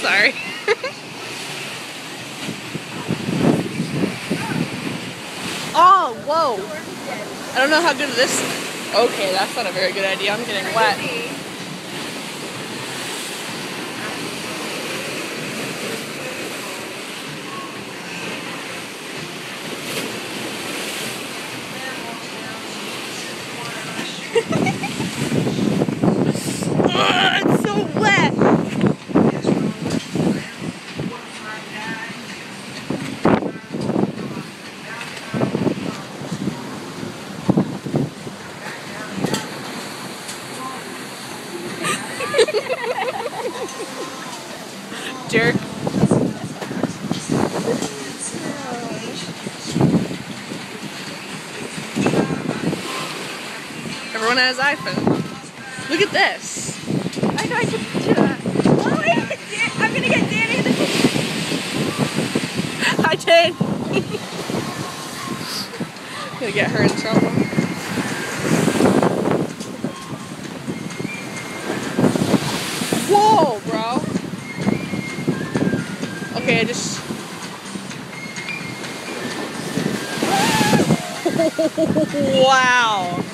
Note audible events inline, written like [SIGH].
Sorry. [LAUGHS] oh, whoa. I don't know how good this. Okay, that's not a very good idea. I'm getting wet. Jerk. Everyone has iPhone. Look at this. I know I picture of that. Oh, I'm gonna get Danny in the. [LAUGHS] I did. [LAUGHS] Gonna get her in trouble. Whoa, bro. Okay, I just. [LAUGHS] wow.